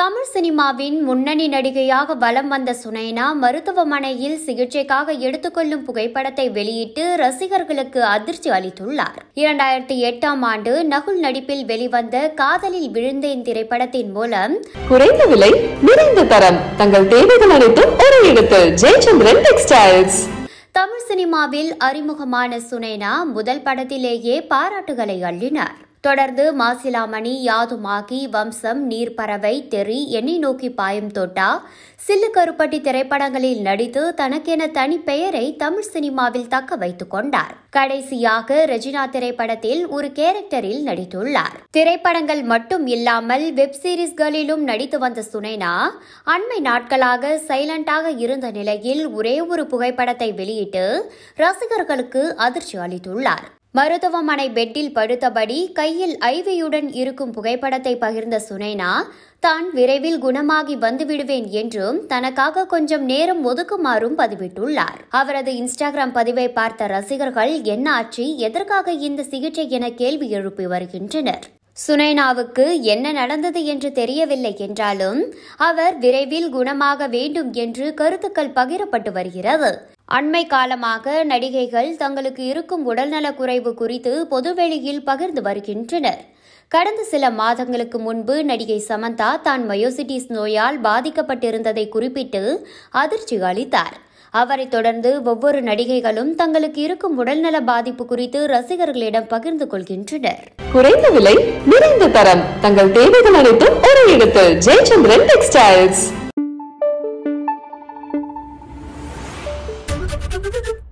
தமிழ் சினிமாவின் முன்னணி நடிகையாக வலம் வந்த சுனைனா மருத்துவமனையில் சிகிச்சைக்காக எடுத்துக்கொள்ளும் புகைப்படத்தை வெளியிட்டு ரசிகர்களுக்கு அதிர்ச்சி அளித்துள்ளார். இரண்டாயிரத்தி எட்டாம் ஆண்டு நகுல் நடிப்பில் வெளிவந்த காதலில் விழுந்தேன் திரைப்படத்தின் மூலம் குறைந்த விலை நிறைந்த தரம். தங்கள் தேவைகள் அனைத்தும் ஒரு இடத்தில். ஜெயச்சந்திரன் டெக்ஸ்டைல்ஸ். தமிழ் சினிமாவில் அறிமுகமான சுனைனா முதல் படத்திலேயே பாராட்டுகளை அள்ளினார். தொடர்ந்து மாசிலாமணி யாதுமாகி வம்சம் நீர்ப்பறவை தெறி எண்ணி நோக்கி பாயும் தோட்டா. சில்லு கருப்பட்டி திரைப்படங்களில் நடித்து தனக்கென தனி பெயரை தமிழ் சினிமாவில் தக்க வைத்துக் கொண்டார். கடைசியாக ரெஜினா திரைப்படத்தில் ஒரு கேரக்டரில் நடித்துள்ளார். திரைப்படங்கள் மட்டும் இல்லாமல் வெப் சீரிஸ்களிலும் நடித்து வந்த சுனைனா அண்மை நாட்களாக சைலண்டாக இருந்த நிலையில் ஒரே ஒரு புகைப்படத்தை வெளியிட்டு ரசிகர்களுக்கு அதிர்ச்சி அளித்துள்ளார். மருத்துவமனை பெட்டில் படுத்தபடி கையில் ஐவியுடன் இருக்கும் புகைப்படத்தை பகிர்ந்த சுனைனா தான் விரைவில் குணமாகி வந்துவிடுவேன் என்றும் தனக்காக கொஞ்சம் நேரம் ஒதுக்குமாறும் பதிவிட்டுள்ளார். அவரது இன்ஸ்டாகிராம் பதிவை பார்த்த ரசிகர்கள் என்ன ஆட்சி எதற்காக இந்த சிகிச்சை? என கேள்வி எழுப்பி வருகின்றனர். சுனைனாவுக்கு என்ன நடந்தது என்று தெரியவில்லை என்றாலும் அவர் விரைவில் குணமாக வேண்டும் என்று கருத்துக்கள் பகிரப்பட்டு வருகிறது. அண்மை காலமாக நடிகைகள் தங்களுக்கு இருக்கும் உடல்நலக் குறைவு குறித்து பொதுவெளியில் பகிர்ந்து வருகின்றனர். கடந்த சில மாதங்களுக்கு முன்பு நடிகை சமந்தா தான் மயோசிட்டிஸ் நோயால் பாதிக்கப்பட்டிருந்ததை குறிப்பிட்டு அதிர்ச்சி அளித்தார். அவரைத் தொடர்ந்து ஒவ்வொரு நடிகைகளும் தங்களுக்கு இருக்கும் உடல்நல பாதிப்பு குறித்து ரசிகர்களிடம் பகிர்ந்து கொள்கின்றனர். குறைந்த விலை நிறைந்த தரம் தங்கள் தேவைகள் அனைத்தும் ஒரு இடத்தில். Jayachandran textiles Thank you.